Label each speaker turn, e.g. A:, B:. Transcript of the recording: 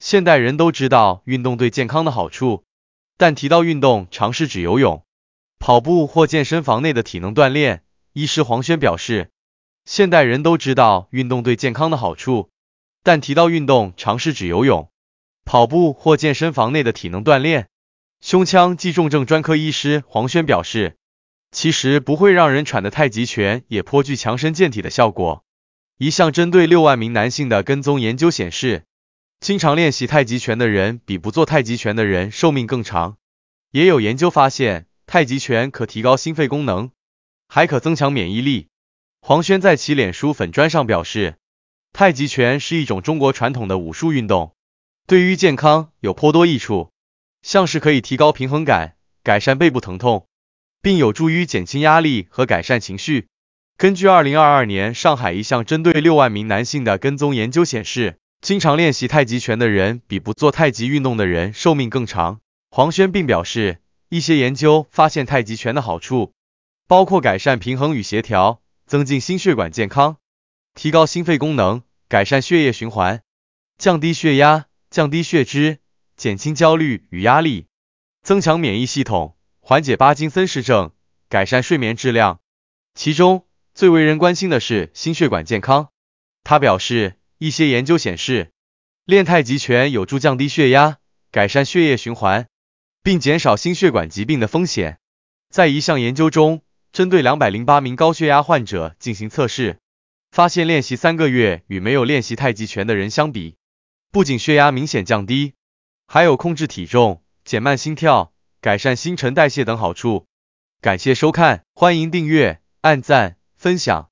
A: 现代人都知道运动对健康的好处，但提到运动，常是指游泳、跑步或健身房内的体能锻炼。医师黄轩表示，现代人都知道运动对健康的好处，但提到运动，常是指游泳、跑步或健身房内的体能锻炼。胸腔暨重症专科医师黄轩表示，其实不会让人喘的太极拳也颇具强身健体的效果。一项针对六万名男性的跟踪研究显示。经常练习太极拳的人比不做太极拳的人寿命更长。也有研究发现，太极拳可提高心肺功能，还可增强免疫力。黄轩在其脸书粉砖上表示，太极拳是一种中国传统的武术运动，对于健康有颇多益处，像是可以提高平衡感、改善背部疼痛，并有助于减轻压力和改善情绪。根据二零二二年上海一项针对六万名男性的跟踪研究显示。经常练习太极拳的人比不做太极运动的人寿命更长。黄轩并表示，一些研究发现太极拳的好处包括改善平衡与协调，增进心血管健康，提高心肺功能，改善血液循环，降低血压，降低血脂，减轻焦虑与压力，增强免疫系统，缓解巴金森氏症，改善睡眠质量。其中最为人关心的是心血管健康。他表示。一些研究显示，练太极拳有助降低血压，改善血液循环，并减少心血管疾病的风险。在一项研究中，针对两百零八名高血压患者进行测试，发现练习三个月与没有练习太极拳的人相比，不仅血压明显降低，还有控制体重、减慢心跳、改善新陈代谢等好处。感谢收看，欢迎订阅、按赞、分享。